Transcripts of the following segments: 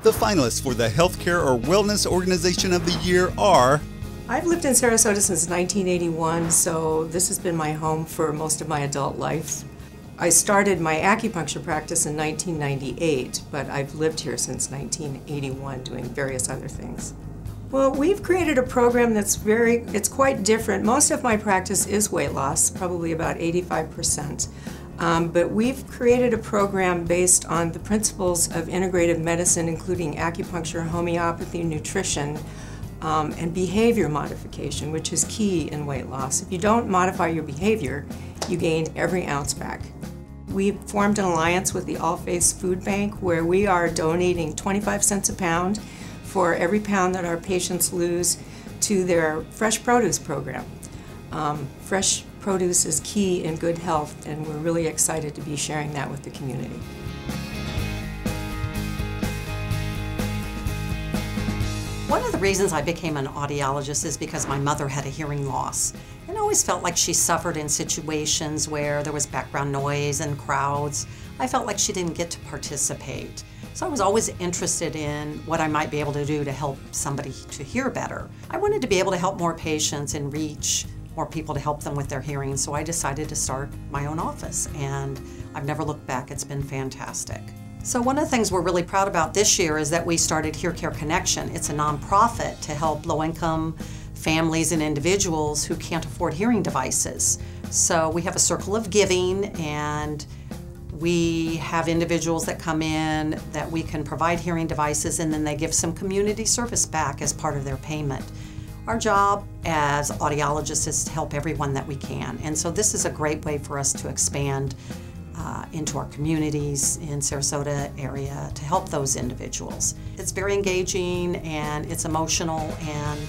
The finalists for the Healthcare or Wellness Organization of the Year are I've lived in Sarasota since 1981, so this has been my home for most of my adult life. I started my acupuncture practice in 1998, but I've lived here since 1981 doing various other things. Well, we've created a program that's very, it's quite different. Most of my practice is weight loss, probably about 85%. Um, but we've created a program based on the principles of integrative medicine, including acupuncture, homeopathy, nutrition, um, and behavior modification, which is key in weight loss. If you don't modify your behavior, you gain every ounce back. We formed an alliance with the All Faiths Food Bank where we are donating 25 cents a pound for every pound that our patients lose to their fresh produce program. Um, fresh produce is key in good health and we're really excited to be sharing that with the community. One of the reasons I became an audiologist is because my mother had a hearing loss. And I always felt like she suffered in situations where there was background noise and crowds. I felt like she didn't get to participate. So I was always interested in what I might be able to do to help somebody to hear better. I wanted to be able to help more patients and reach more people to help them with their hearing, so I decided to start my own office, and I've never looked back. It's been fantastic. So one of the things we're really proud about this year is that we started HearCare Connection. It's a nonprofit to help low-income families and individuals who can't afford hearing devices. So we have a circle of giving and we have individuals that come in that we can provide hearing devices and then they give some community service back as part of their payment. Our job as audiologists is to help everyone that we can. And so this is a great way for us to expand uh, into our communities in Sarasota area to help those individuals. It's very engaging and it's emotional and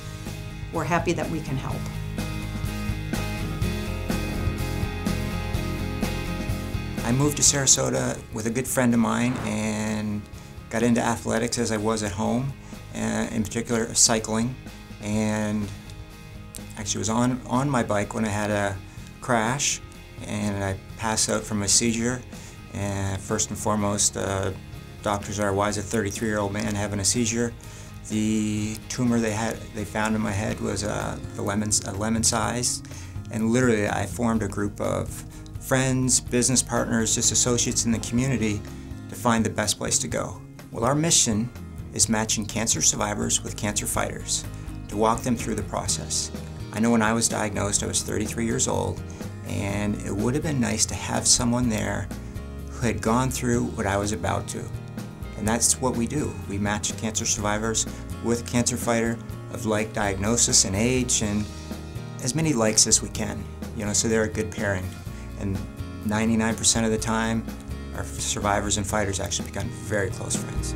we're happy that we can help. I moved to Sarasota with a good friend of mine and got into athletics as I was at home, and in particular cycling, and actually was on, on my bike when I had a crash and I passed out from a seizure. And first and foremost, uh, doctors are, why is a 33-year-old man having a seizure? The tumor they had, they found in my head was uh, the lemon, a lemon size, and literally I formed a group of friends, business partners, just associates in the community to find the best place to go. Well, our mission is matching cancer survivors with cancer fighters to walk them through the process. I know when I was diagnosed, I was 33 years old, and it would have been nice to have someone there who had gone through what I was about to. And that's what we do. We match cancer survivors with a cancer fighter of like diagnosis and age and as many likes as we can, you know, so they're a good pairing. And 99% of the time, our survivors and fighters actually become very close friends.